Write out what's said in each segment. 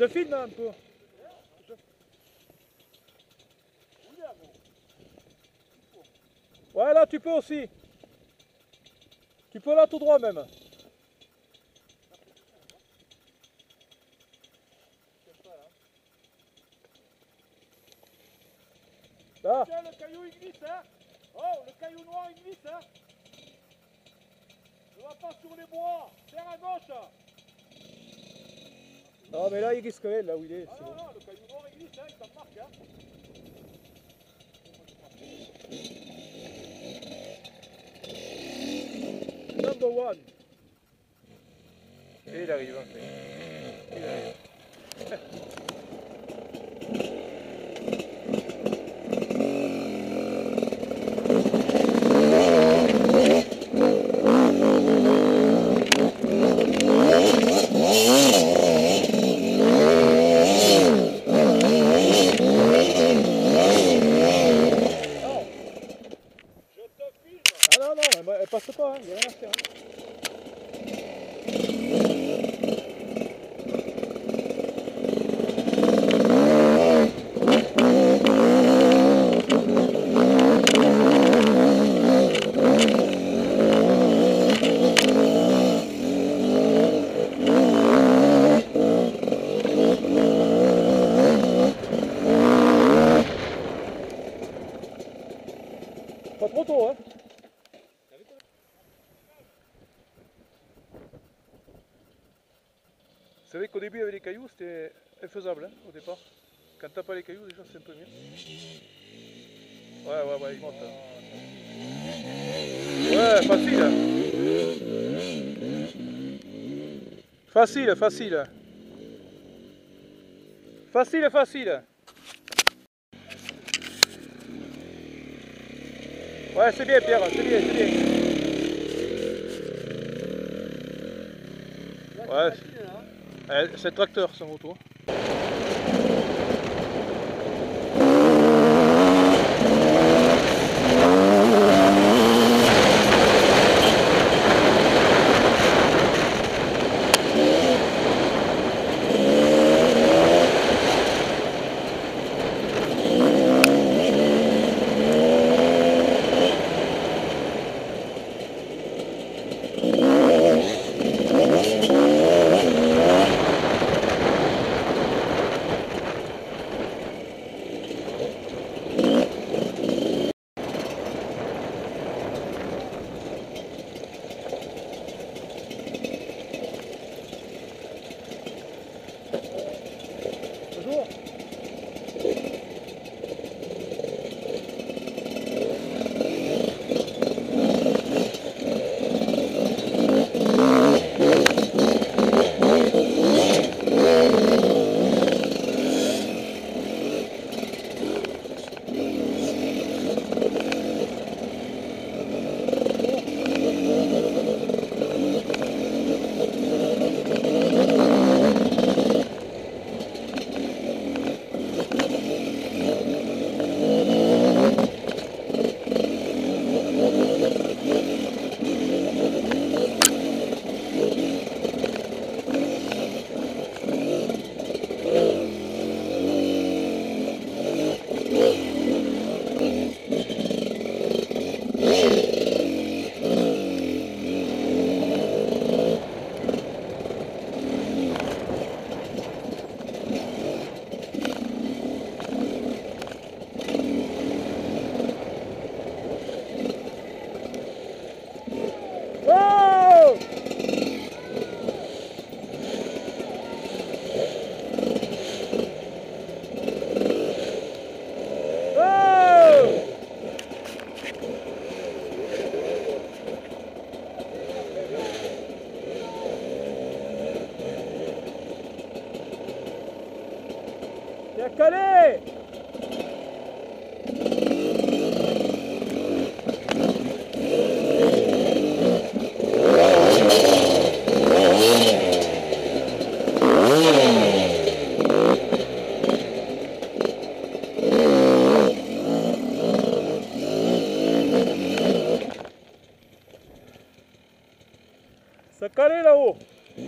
Je filme un peu. Ouais, là, tu peux aussi. Tu peux là tout droit même. Là. Tiens, le caillou il glisse, hein Oh, le caillou noir il glisse, hein Ne va pas sur les bois, terre à gauche Non, mais là, il risque là où il est. Ah non, non, le caillou noir il glisse, hein, il s'en marque, hein Number one. Et il arrive. hein. Il arrive. Je te filme Ah non, non, elle, elle passe pas, il n'y a rien à faire. hein. Pas trop tôt, hein Vous savez qu'au début, avec les cailloux, c'était infaisable, hein, au départ. Quand t'as pas les cailloux, déjà, c'est un peu mieux. Ouais, ouais, ouais, il monte. hein. Ouais, facile. Facile, facile. Facile, facile. Ouais, c'est bien, Pierre, c'est bien, c'est bien. Ouais, euh, c'est le tracteur, son moto. Bonjour. 彼らをう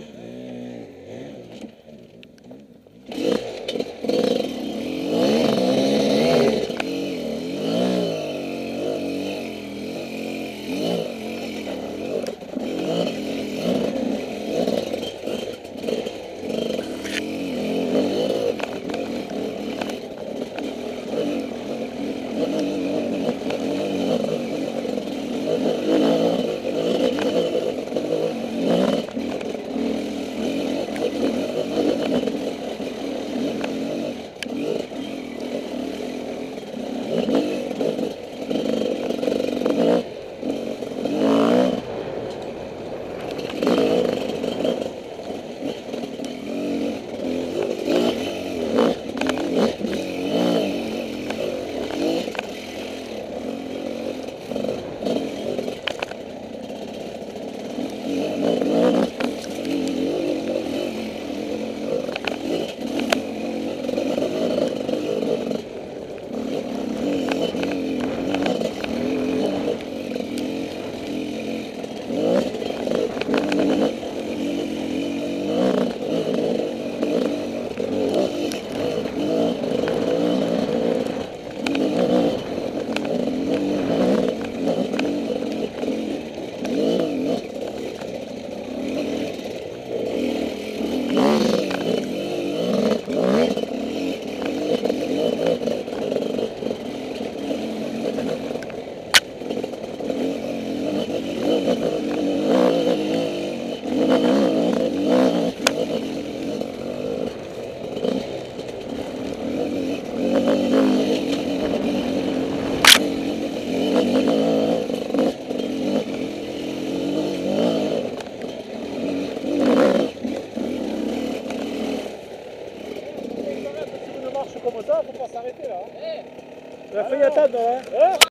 ん。Faut pas s'arrêter là.